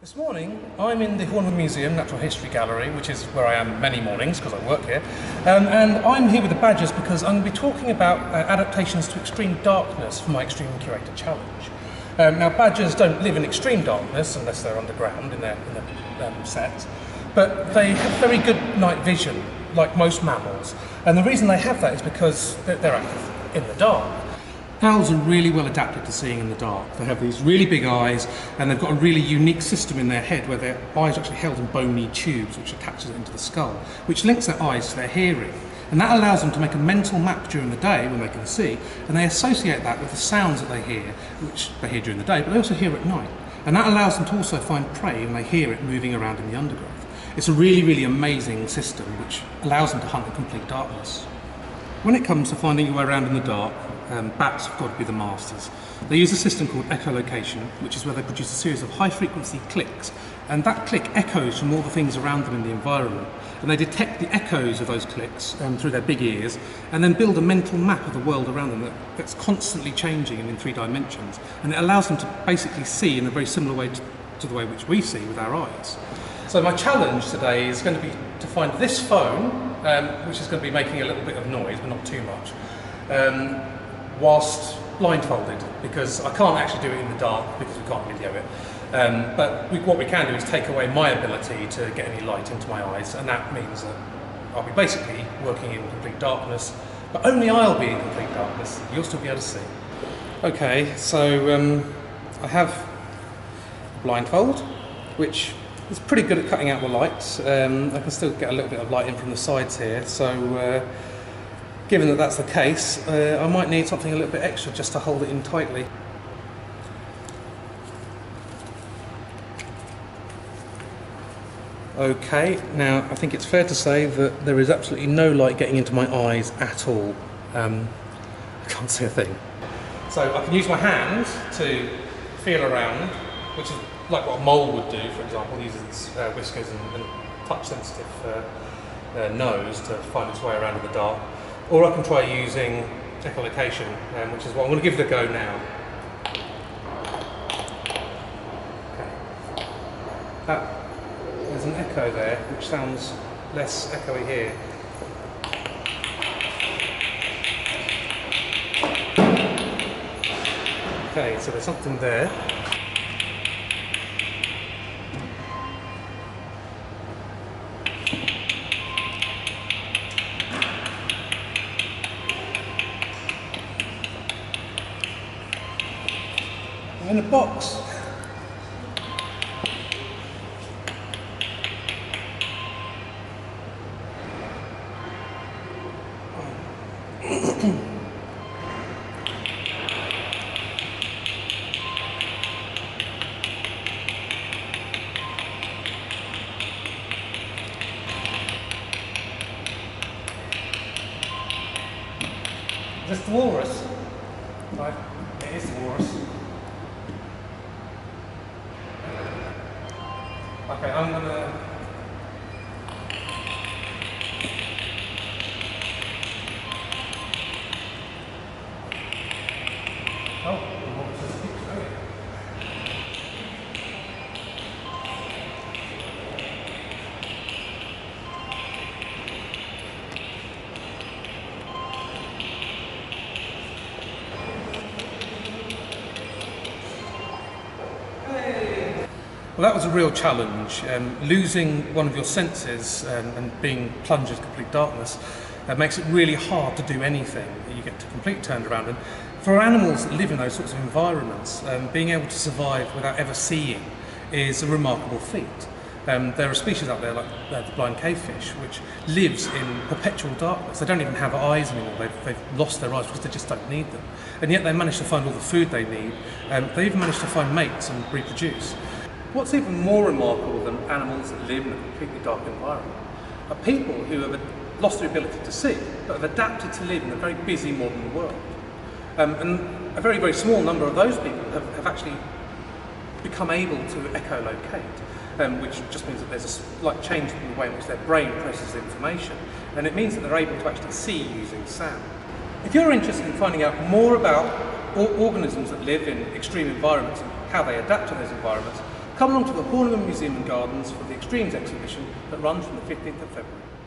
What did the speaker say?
This morning, I'm in the Horniman Museum Natural History Gallery, which is where I am many mornings because I work here. Um, and I'm here with the badgers because I'm going to be talking about uh, adaptations to extreme darkness for my Extreme Curator Challenge. Um, now, badgers don't live in extreme darkness unless they're underground in their, in their um, setts, but they have very good night vision, like most mammals. And the reason they have that is because they're, they're active in the dark. Owls are really well adapted to seeing in the dark. They have these really big eyes and they've got a really unique system in their head where their eyes are actually held in bony tubes which attaches it into the skull, which links their eyes to their hearing. And that allows them to make a mental map during the day when they can see, and they associate that with the sounds that they hear, which they hear during the day, but they also hear at night. And that allows them to also find prey when they hear it moving around in the undergrowth. It's a really, really amazing system which allows them to hunt in complete darkness. When it comes to finding your way around in the dark, um, bats have got to be the masters. They use a system called echolocation, which is where they produce a series of high frequency clicks, and that click echoes from all the things around them in the environment. And they detect the echoes of those clicks um, through their big ears, and then build a mental map of the world around them that, that's constantly changing and in three dimensions. And it allows them to basically see in a very similar way to, to the way which we see with our eyes. So my challenge today is going to be to find this phone, um, which is going to be making a little bit of noise, but not too much. Um, whilst blindfolded because I can't actually do it in the dark because we can't video it. Um, but we, what we can do is take away my ability to get any light into my eyes, and that means that I'll be basically working in complete darkness, but only I'll be in complete darkness. You'll still be able to see. Okay, so um, I have blindfold, which is pretty good at cutting out the light. Um, I can still get a little bit of light in from the sides here, so. Uh, Given that that's the case, uh, I might need something a little bit extra just to hold it in tightly. Okay, now I think it's fair to say that there is absolutely no light getting into my eyes at all. Um, I can't see a thing. So I can use my hand to feel around, which is like what a mole would do, for example, uses its uh, whiskers and, and touch sensitive uh, uh, nose to find its way around in the dark. Or I can try using echolocation, um, which is what I'm going to give it a go now. That, there's an echo there, which sounds less echoey here. Okay, so there's something there. In a box. The walrus? Right, it is the walrus. Okay, I'm gonna. Oh, the walrus just keeps Well, that was a real challenge. Um, losing one of your senses um, and being plunged into complete darkness uh, makes it really hard to do anything. You get to complete turned around. And for animals that live in those sorts of environments, um, being able to survive without ever seeing is a remarkable feat. Um, there are species out there like uh, the blind cavefish, which lives in perpetual darkness. They don't even have eyes anymore. They've, they've lost their eyes because they just don't need them. And yet they manage to find all the food they need. Um, they even manage to find mates and reproduce. What's even more remarkable than animals that live in a completely dark environment are people who have lost their ability to see, but have adapted to live in a very busy modern world. Um, and a very, very small number of those people have, have actually become able to echolocate, um, which just means that there's a slight change in the way in which their brain processes information. And it means that they're able to actually see using sound. If you're interested in finding out more about organisms that live in extreme environments and how they adapt to those environments, come along to the Horniman Museum and Gardens for the Extremes exhibition that runs from the 15th of February.